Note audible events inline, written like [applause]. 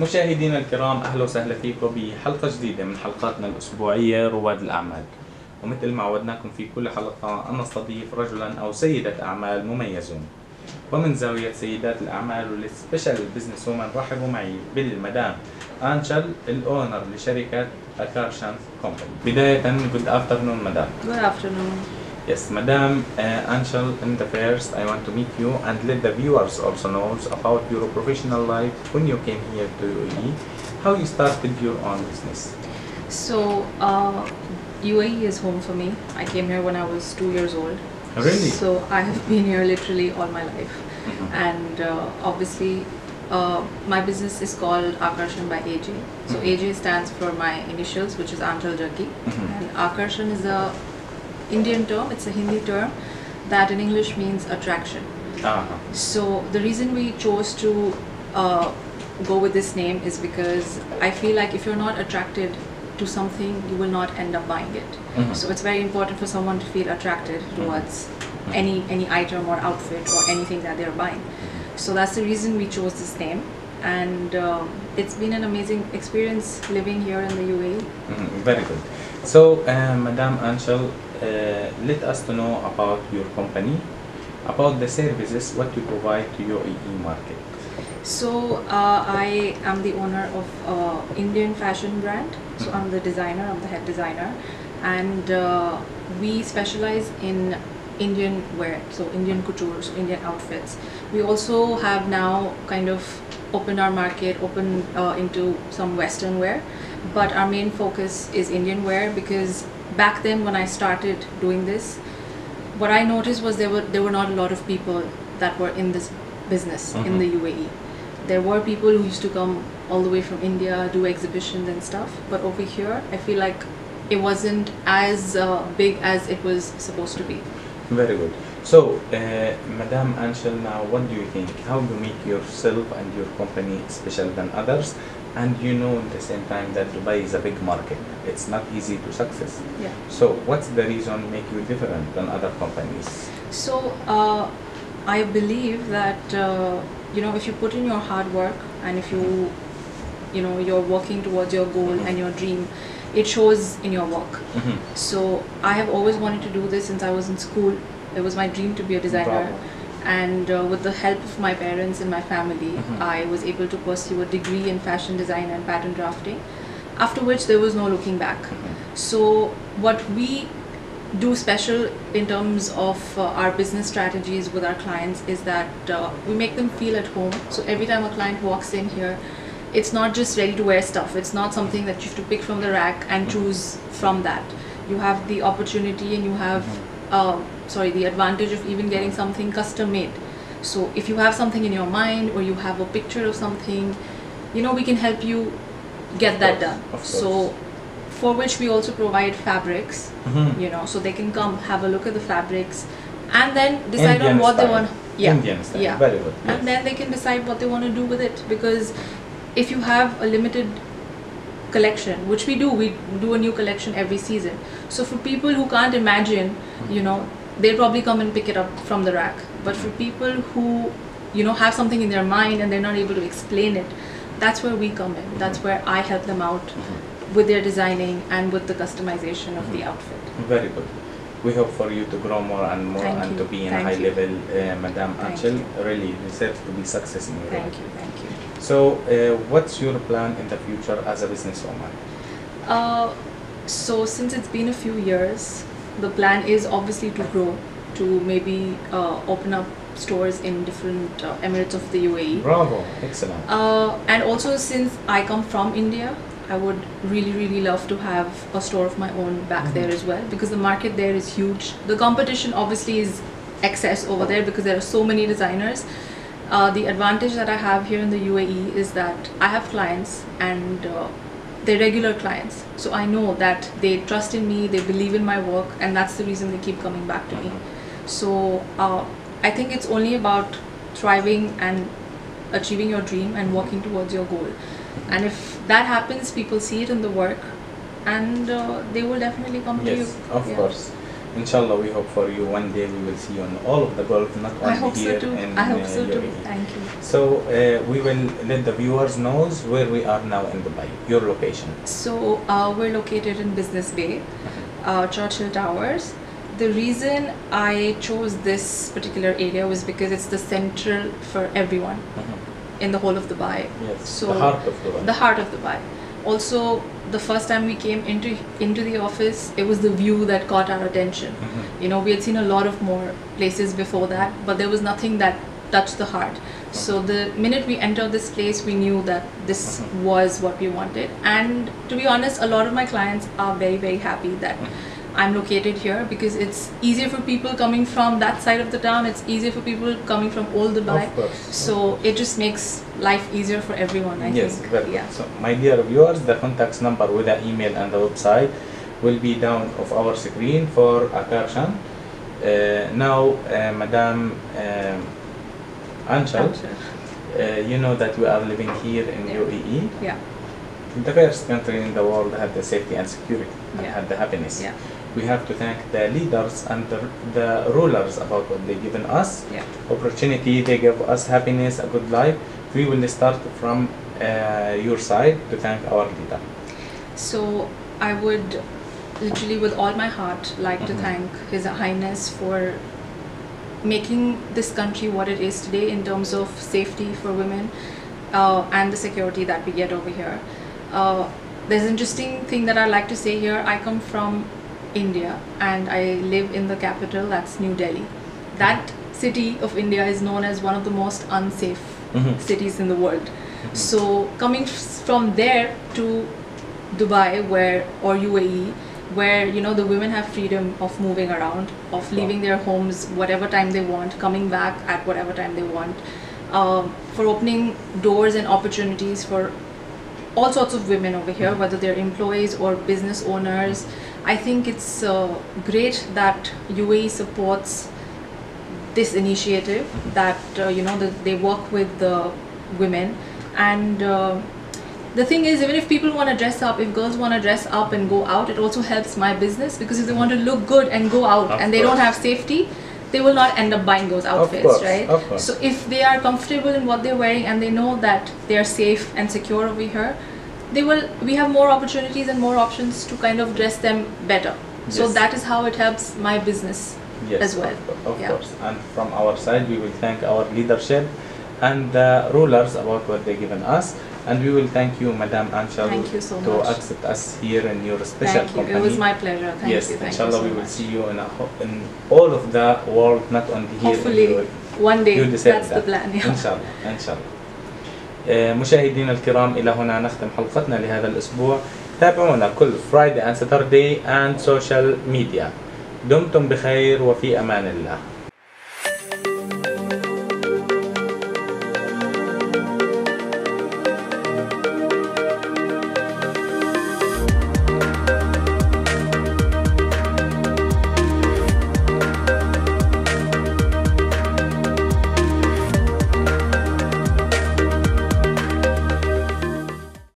مشاهدينا الكرام أهلا وسهلا فيكم بحلقة جديدة من حلقاتنا الأسبوعية رواد الأعمال. ومثل ما عودناكم في كل حلقة نستضيف رجلا أو سيدة أعمال مميزون ومن زاوية سيدات الأعمال والسبيشال بزنس وومن رحبوا معي بالمدام انشل الاونر لشركة اكارشان كومباني بداية جود افترنون مدام Good afternoon. Yes, Madam uh, Anshel, in the first, I want to meet you and let the viewers also know about your professional life when you came here to UAE, how you started your own business. So, uh, UAE is home for me. I came here when I was two years old. Really? So, I have [laughs] been here literally all my life. Mhm. And uh, obviously, uh, my business is called Akarshan by AJ. So, Mhm. AJ stands for my initials, which is Anchal Jaggi. Mhm. And Akarshan is a Indian term, it's a Hindi term that in English means attraction. Uh-huh. So the reason we chose to uh, go with this name is because I feel like if you're not attracted to something, you will not end up buying it. Mhm. So it's very important for someone to feel attracted towards any any item or outfit or anything that they're buying. So that's the reason we chose this name, and um, it's been an amazing experience living here in the UAE. Mhm, Very good. So, uh, Madam Anshel, uh, let us to know about your company, about the services, what you provide to your UAE market. So uh, I am the owner of uh, Indian fashion brand. So I'm the designer. I'm the head designer, and uh, we specialize in Indian wear. So Indian couture, so Indian outfits. We also have now kind of opened our market, opened uh, into some Western wear, but our main focus is Indian wear because back then when I started doing this, what I noticed was there were there were not a lot of people that were in this business in Mhm. the UAE. There were people who used to come all the way from India, do exhibitions and stuff, but over here, I feel like it wasn't as uh, big as it was supposed to be. Very good. So, uh, Madam Anshel, now what do you think? How do you make yourself and your company special than others? And you know at the same time that Dubai is a big market. It's not easy to success. Yeah. So, what's the reason make you different than other companies? So uh, I believe that uh, you know if you put in your hard work and if you you know you're working towards your goal and your dream, it shows in your work. Mhm. So I have always wanted to do this since I was in school. It was my dream to be a designer. Bravo. And uh, with the help of my parents and my family, Mhm. I was able to pursue a degree in fashion design and pattern drafting. After which, there was no looking back. Mhm. So, what we do special in terms of uh, our business strategies with our clients is that uh, we make them feel at home. So, every time a client walks in here, it's not just ready to wear stuff, it's not something that you have to pick from the rack and choose from that. You have the opportunity and you have, uh, sorry, the advantage of even getting something custom made. So, if you have something in your mind or you have a picture of something, you know, we can help you get that done. So, for which we also provide fabrics Mhm. you know so they can come have a look at the fabrics and then decide Indian on what they want yeah Indian style. yeah Very good. and then they can decide what they want to do with it because if you have a limited collection which we do we do a new collection every season so for people who can't imagine you know they'll probably come and pick it up from the rack but for people who you know have something in their mind and they're not able to explain it that's where we come in that's where i help them out with their designing and with the customization of the outfit Very good. We hope for you to grow more and more Thank and you. to be in a high you. level, uh, Madam Thank Anshel. you. Really deserve to be success in your thank you thank you So, uh, what's your plan in the future as a businesswoman? Uh, so since it's been a few years, the plan is obviously to grow, to maybe uh, open up stores in different uh, emirates of the UAE. Bravo, excellent. Uh, and also since I come from India, I would really really love to have a store of my own back there as well because the market there is huge. The competition obviously is excess over there because there are so many designers. Uh, the advantage that I have here in the UAE is that I have clients and uh, they're regular clients. So I know that they trust in me, they believe in my work, and that's the reason they keep coming back to me. So uh, I think it's only about thriving and achieving your dream and working towards your goal. And if that happens, people see it in the work and uh, they will definitely come to you. Yes, of Yeah. course. Inshallah, we hope for you one day we will see you on all of the Gulf, not only I hope so here too. in I hope uh, so too. Thank you. So uh, we will let the viewers knows where we are now in Dubai, your location. So uh, we're located in Business Bay, uh, Churchill Towers. The reason I chose this particular area was because it's the central for everyone in the whole of Dubai. Yes, So the heart of Dubai. the heart of Dubai. Also, the first time we came into into the office, it was the view that caught our attention. Mhm. You know, we had seen a lot of more places before that, but there was nothing that touched the heart. So the minute we entered this place, we knew that this Mhm. was what we wanted. And to be honest, a lot of my clients are very very happy that. I'm located here because it's easier for people coming from that side of the town. It's easier for people coming from old Dubai. Of course. So it just makes life easier for everyone. I yes, think. very yeah. So, my dear viewers, the contact number with the email and the website will be down of our screen for Akarshan. Uh, now, uh, Madam um, Anshal, uh, you know that we are living here in Yeah. UAE. Yeah. The first country in the world had the safety and security and had the happiness. Yeah. We have to thank the leaders and the, the rulers about what they've given us. Yeah. Opportunity, they gave us happiness, a good life. We will start from uh, your side to thank our leader. So I would literally, with all my heart, like to Mhm. thank His Highness for making this country what it is today in terms of safety for women uh, and the security that we get over here. Uh, there's an interesting thing that I like to say here. I come from India and I live in the capital, that's New Delhi. That city of India is known as one of the most unsafe Mhm. cities in the world. So coming from there to Dubai, where or UAE, where you know the women have freedom of moving around, of leaving their homes whatever time they want, coming back at whatever time they want, um, for opening doors and opportunities for all sorts of women over here, whether they're employees or business owners. I think it's uh, great that UAE supports this initiative that uh, you know that they work with the women. And uh, the thing is even if people want to dress up if girls want to dress up and go out it also helps my business because if they want to look good and go out Of and they don't have safety they will not end up buying those outfits course, right? of course. so if they are comfortable in what they're wearing and they know that they are safe and secure over here they will we have more opportunities and more options to kind of dress them better yes. so that is how it helps my business yes, as well of, of yeah. course and from our side we will thank our leadership and the rulers about what they've given us and we will thank you madam anshal thank you so to much. accept us here in your special thank you. company it was my pleasure thank yes you, thank inshallah you so we will much. see you in, a, in all of the world not only here hopefully one day that's that. the plan yeah. inshallah inshallah مشاهدينا الكرام إلى هنا نختم حلقتنا لهذا الأسبوع. تابعونا كل فرايدي اند ساتردي اند سوشيال ميديا دمتم بخير وفي أمان الله.